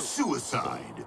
Suicide.